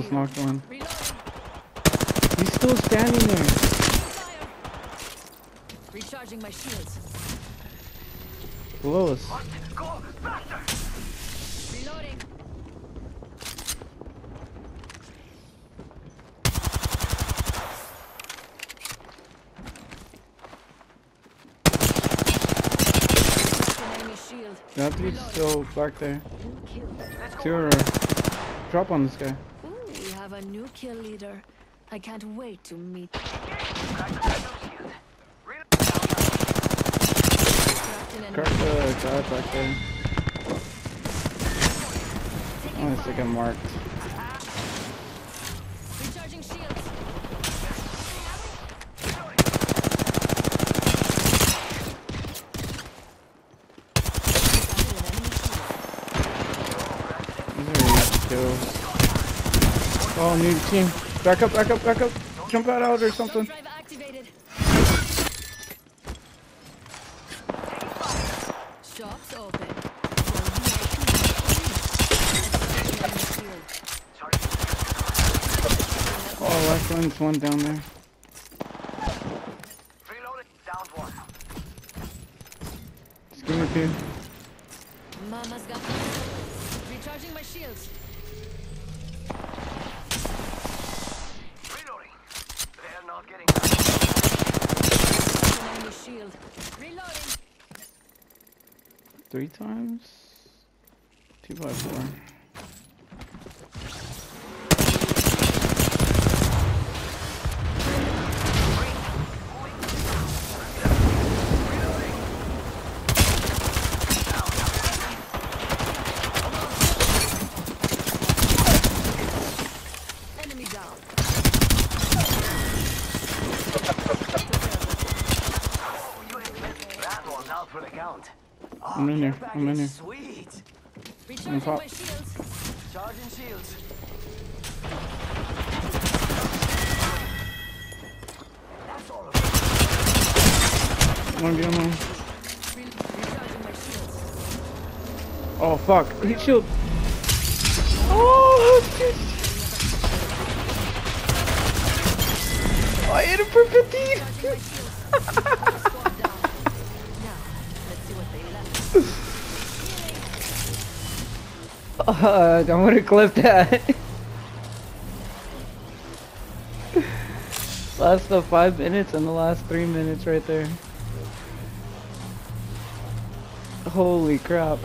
almost knocked one. He's still standing there. Recharging my shields. Below us. Reloading. That dude's still back there. Zero. Drop on this guy. Have a new kill leader. I can't wait to meet. Crack the guy back there. I marked. Recharging shields. These are kills. Oh, new team. Back up, back up, back up. Jump out, out or something. Shops open. Oh, last one's one down there. Just give me two. Mama's got recharging my shields. Reloading. Three times? Two by four. Enemy down. That one's out for the count. I'm in here. I'm in here. Sweet. Recharging pop. my shields. Charging shields. That's all of it. One be on one. Re- recharging my shields. Oh fuck. Heat shield. Oh, shit. I hit him for 15. Uh, I'm gonna clip that. last the five minutes and the last three minutes right there. Holy crap.